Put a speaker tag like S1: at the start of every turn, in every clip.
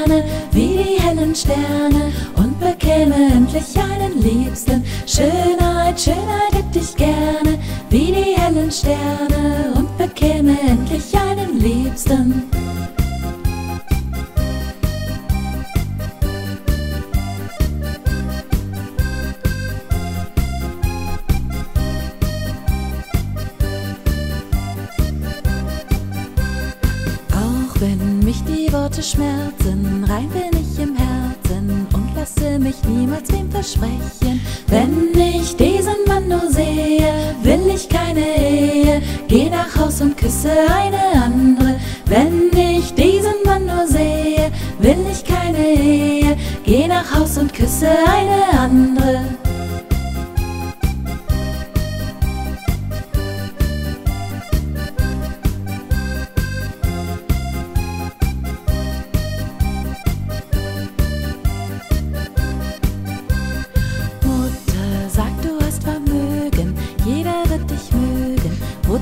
S1: gerne, wie die hellen Sterne, und bekäme endlich einen Liebsten. Schönheit, Schönheit hätte ich gerne, wie die hellen Sterne, und bekäme endlich einen Liebsten. Wenn mich die Worte schmerzen, rein bin ich im Herzen und lasse mich niemals wem versprechen. Wenn ich diesen Mann nur sehe, will ich keine Ehe, geh nach Haus und küsse eine andere. Wenn ich diesen Mann nur sehe, will ich keine Ehe, geh nach Haus und küsse eine andere.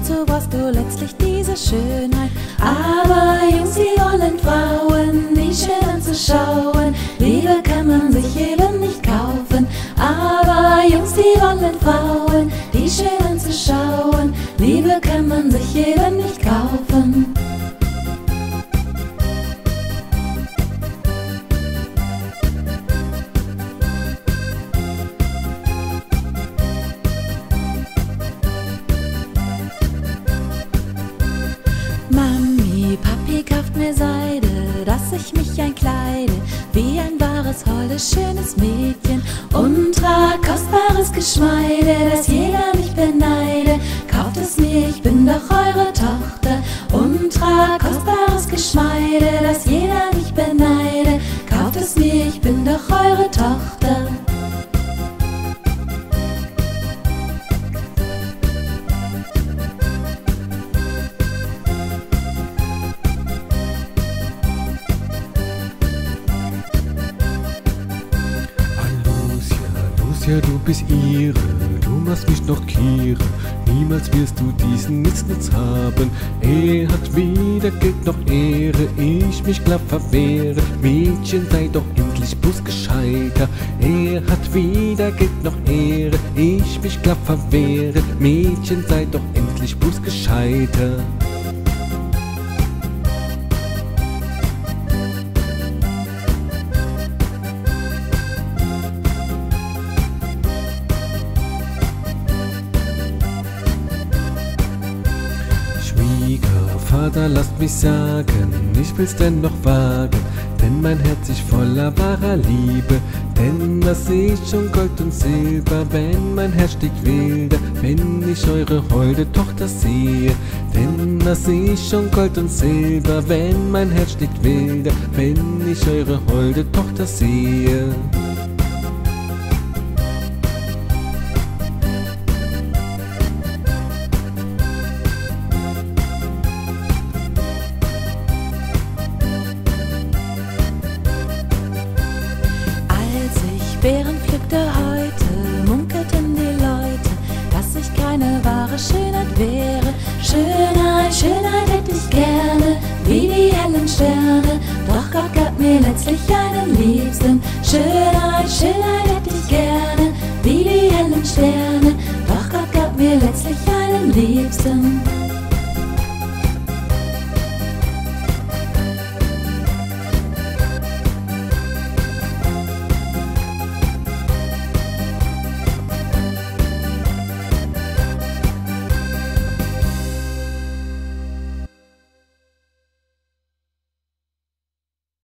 S1: Wozu brauchst du letztlich diese Schönheit? Aber Jungs, sie wollen Frauen, die schön anzuschauen. Liebe kann man sich eben nicht kaufen. Aber Jungs, die wollen Frauen, mir Seide, dass ich mich einkleide, wie ein wahres, holdes, schönes Mädchen.
S2: Lucia, du bist ihre, du machst mich noch kiere. Niemals wirst du diesen Mistnutz haben. Er hat weder Geld noch Ehre, ich mich klar verwehre. Mädchen, sei doch endlich bloß gescheiter. Er hat weder Geld noch Ehre, ich mich klar verwehre. Mädchen, sei doch endlich bloß gescheiter. Schwiegervater, lasst mich sagen, ich will's dennoch wagen, denn mein Herz ist voller wahrer Liebe. Denn das ich schon Gold und Silber, wenn mein Herz steckt wilder, wenn ich eure holde Tochter sehe. Denn das ich schon Gold und Silber, wenn mein Herz steckt wilder, wenn ich eure holde Tochter sehe.
S1: Beeren pflückte heute, munkelten die Leute, dass ich keine wahre Schönheit wäre. Schönheit, Schönheit hätte ich gerne, wie die hellen Sterne. Doch Gott gab mir letztlich einen Liebsten. Schönheit, Schönheit hätte ich gerne, wie die hellen Sterne. Doch Gott gab mir letztlich einen Liebsten.